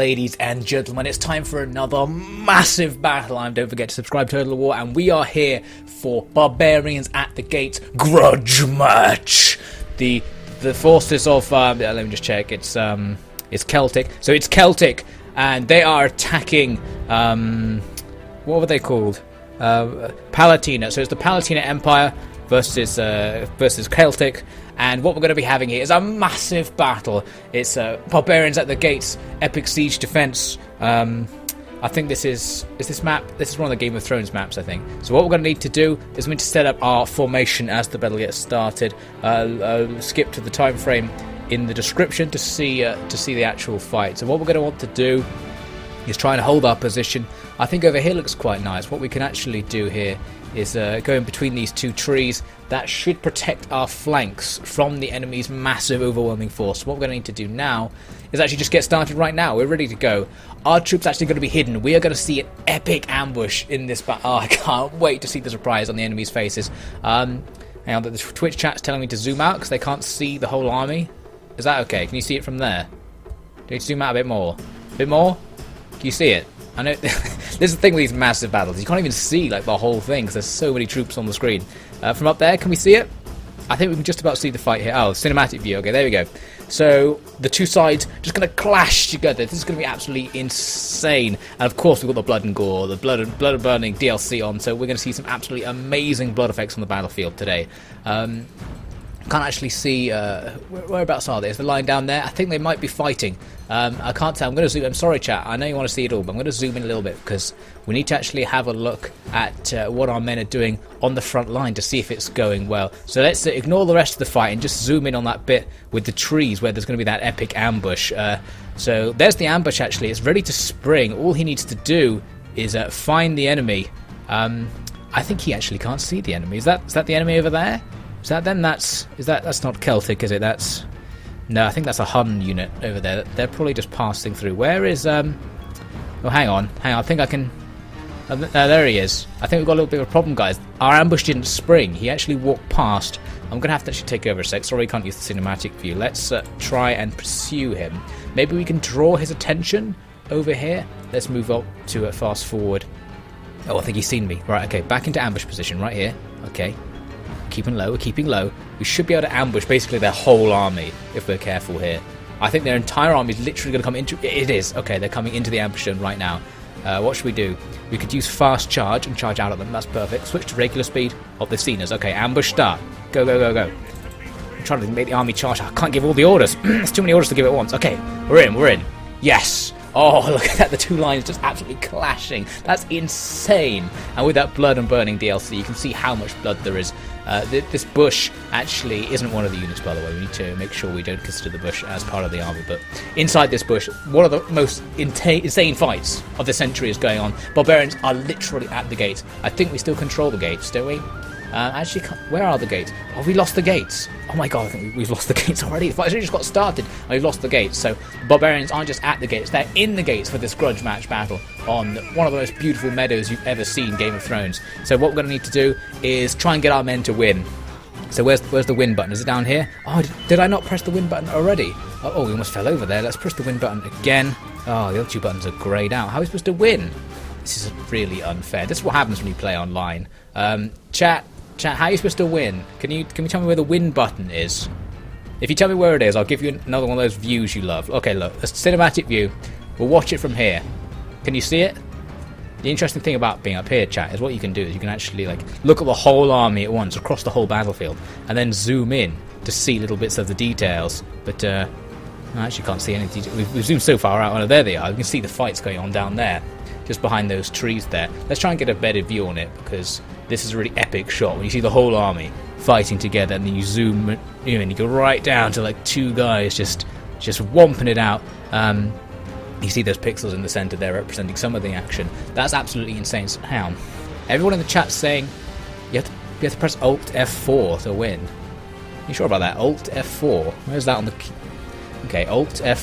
ladies and gentlemen. It's time for another massive battle. And don't forget to subscribe to Total War. And we are here for Barbarians at the Gates Grudge Match. The the forces of um, let me just check. It's um it's Celtic. So it's Celtic, and they are attacking. Um, what were they called? Uh, Palatina. So it's the Palatina Empire versus uh, versus Celtic. And what we're going to be having here is a massive battle. It's uh, barbarians at the gates, epic siege defense. Um, I think this is is this map. This is one of the Game of Thrones maps, I think. So what we're going to need to do is we need to set up our formation as the battle gets started. Uh, uh, skip to the time frame in the description to see uh, to see the actual fight. So what we're going to want to do is trying to hold our position. I think over here looks quite nice. What we can actually do here is uh, go in between these two trees. That should protect our flanks from the enemy's massive, overwhelming force. What we're going to need to do now is actually just get started right now. We're ready to go. Our troops actually going to be hidden. We are going to see an epic ambush in this battle. Oh, I can't wait to see the surprise on the enemy's faces. Um, hang on, the Twitch chat's telling me to zoom out because they can't see the whole army. Is that okay? Can you see it from there? Do you zoom out a bit more? A bit more? Can you see it? I know this is the thing with these massive battles. You can't even see like the whole thing because there's so many troops on the screen. Uh, from up there, can we see it? I think we can just about see the fight here. Oh, cinematic view. Okay, there we go. So the two sides just going to clash together. This is going to be absolutely insane. And of course, we've got the blood and gore, the blood and blood and burning DLC on. So we're going to see some absolutely amazing blood effects on the battlefield today. Um, can't actually see uh, whereabouts are they? Is the line down there? I think they might be fighting. Um, I can't tell. I'm going to zoom. I'm sorry, chat. I know you want to see it all, but I'm going to zoom in a little bit because we need to actually have a look at uh, what our men are doing on the front line to see if it's going well. So let's uh, ignore the rest of the fight and just zoom in on that bit with the trees where there's going to be that epic ambush. Uh, so there's the ambush. Actually, it's ready to spring. All he needs to do is uh, find the enemy. Um, I think he actually can't see the enemy. Is that is that the enemy over there? Is that then? That's is that? That's not Celtic, is it? That's no. I think that's a Hun unit over there. They're probably just passing through. Where is um? Oh, hang on, hang on. I think I can. Oh, there he is. I think we've got a little bit of a problem, guys. Our ambush didn't spring. He actually walked past. I'm gonna have to actually take over a sec. Sorry, can't use the cinematic view. Let's uh, try and pursue him. Maybe we can draw his attention over here. Let's move up to a fast forward. Oh, I think he's seen me. Right, okay, back into ambush position right here. Okay, keeping low, we're keeping low. We should be able to ambush basically their whole army if we're careful here. I think their entire army is literally going to come into... It is! Okay, they're coming into the ambush zone right now. Uh, what should we do? We could use fast charge and charge out at them. That's perfect. Switch to regular speed. They've seen us. Okay, ambush start. Go, go, go, go. I'm trying to make the army charge. I can't give all the orders. There's too many orders to give at once. Okay, we're in, we're in. Yes! Oh, look at that, the two lines just absolutely clashing. That's insane. And with that blood and burning DLC, you can see how much blood there is. Uh, th this bush actually isn't one of the units, by the way. We need to make sure we don't consider the bush as part of the army. But inside this bush, one of the most insane fights of the century is going on. Barbarians are literally at the gates. I think we still control the gates, don't we? Uh, actually, where are the gates? Oh, we lost the gates. Oh my god, I think we've lost the gates already. The fight's just got started and we've lost the gates. So barbarians aren't just at the gates, they're in the gates for this grudge match battle on one of the most beautiful meadows you've ever seen Game of Thrones. So what we're going to need to do is try and get our men to win. So where's where's the win button? Is it down here? Oh, did, did I not press the win button already? Oh, oh, we almost fell over there. Let's press the win button again. Oh, the other two buttons are greyed out. How are we supposed to win? This is really unfair. This is what happens when you play online. Um, chat, Chat, how are you supposed to win? Can you can you tell me where the win button is? If you tell me where it is, I'll give you another one of those views you love. Okay, look, a cinematic view. We'll watch it from here. Can you see it? The interesting thing about being up here, chat, is what you can do is you can actually like look at the whole army at once across the whole battlefield, and then zoom in to see little bits of the details. But uh, I actually can't see any details. We've, we've zoomed so far out. Oh, there they are. You can see the fights going on down there, just behind those trees there. Let's try and get a better view on it because this is a really epic shot when you see the whole army fighting together and then you zoom know, and you go right down to like two guys just just womping it out. Um, you see those pixels in the center there representing some of the action. That's absolutely insane. How? Everyone in the chat's saying you have to, you have to press Alt F4 to win. Are You sure about that? Alt F4. Where's that on the? Okay, Alt F.